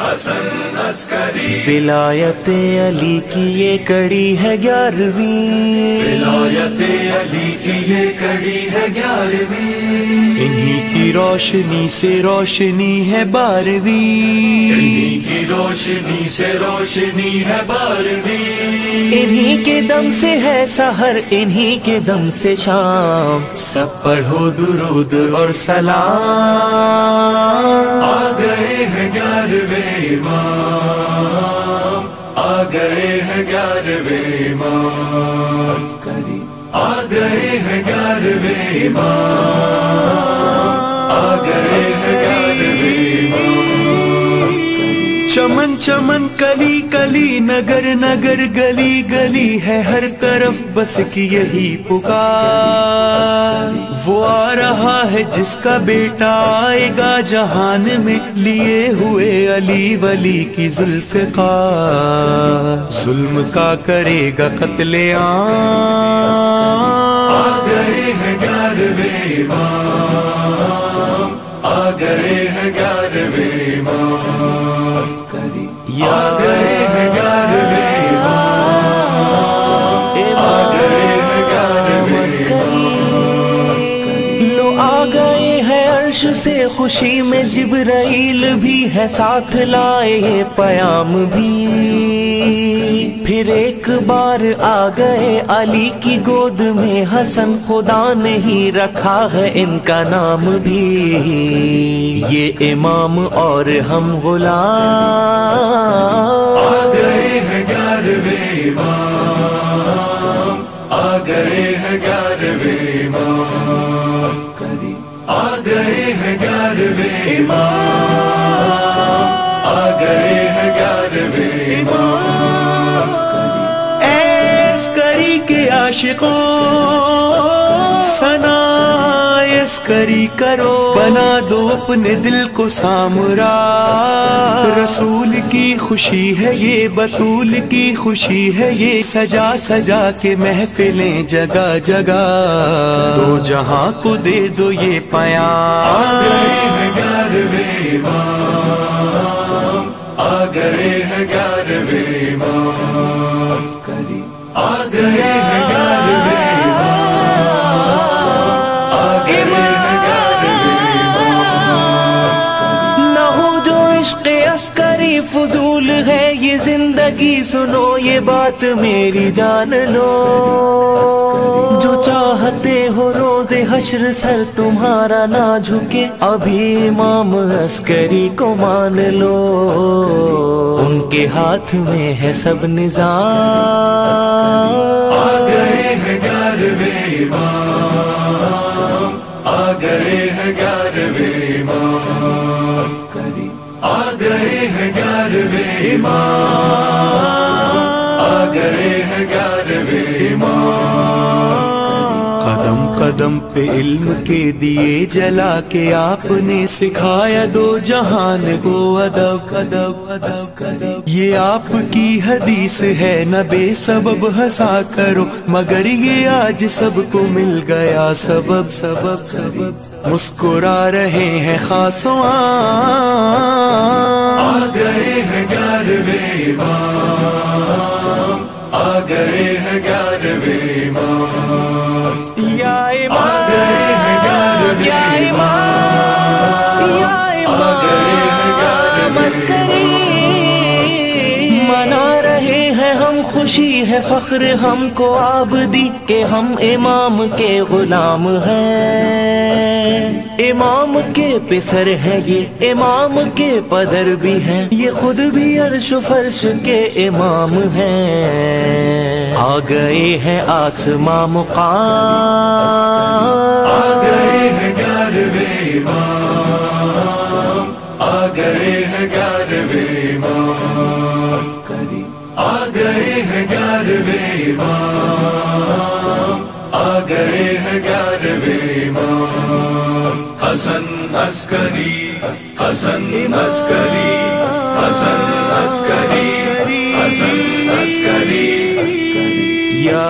हसन अस्करी। विलायत अली की ये कड़ी है ग्यारहवीं। विलायत अली की ये कड़ी है ग्यारहवीं। इन्हीं की रोशनी से रोशनी है बारहवीं। इन्हीं की रोशनी से रोशनी है बारहवीं। इन्हीं के दम से है सहर इन्हीं के दम से शाम। सब पढ़ो दुरूद और सलाम। इमाम आ गए हैं ग्यारहवें इमाम। आ गए हैं ग्यारहवें इमाम। आ गए हैं ग्यारहवें चमन चमन कली कली नगर नगर गली गली है हर तरफ़ बस की यही पुकार। वो आ रहा है जिसका बेटा आएगा जहान में लिए हुए अली वली की जुल्फिकार। जुल्म का करेगा कतले आ गए हैं अर्श से खुशी में जिब्राइल भी है, साथ लाए पयाम भी। फिर एक बार आ गए अली की गोद में, हसन खुदा ने ही रखा है इनका नाम भी। ये इमाम और हम गुलाम। आ गए हैं आ गए हैं ग्यारहवें आ गए हैं इमाम। आ गए हैं ग्यारहवें इमाम। करी के आशिकों। सना करी करो। बना दो अपने दिल को सामरा। रसूल की खुशी है ये, बतूल की खुशी है ये। सजा सजा के महफिलें जगह जगह दो जहाँ को दे दो ये पया है ये ज़िंदगी, सुनो ये बात मेरी जान लो। जो चाहते हो रोज़े हश्र सर तुम्हारा ना झुके, अभी इमाम अस्करी को मान लो। उनके हाथ में है सब निज़ाम। आ गए हैं ग्यारहवें कदम कदम पे इल्म के दिए जला के आपने सिखाया दो जहान को अदब अदब अदब अदब। ये आपकी हदीस है न बेसबब, हंसा करो। मगर ये आज सबको मिल गया सबब सबब सबब। मुस्कुरा रहे हैं खासों खुशी है फख्र हमको आबदी के हम इमाम के गुलाम हैं। इमाम के पिसर है ये, इमाम के पदर भी हैं। ये खुद भी अर्श फर्श के इमाम हैं। आ गए हैं आसमां मुकाम। आ गए हैं ग्यारहवें इमाम। ग्यारहवें इमाम आ गए हैं ग्यारहवें इमाम हसन अस्करी हसन अस्करी हसन अस्करी हसन अस्करी या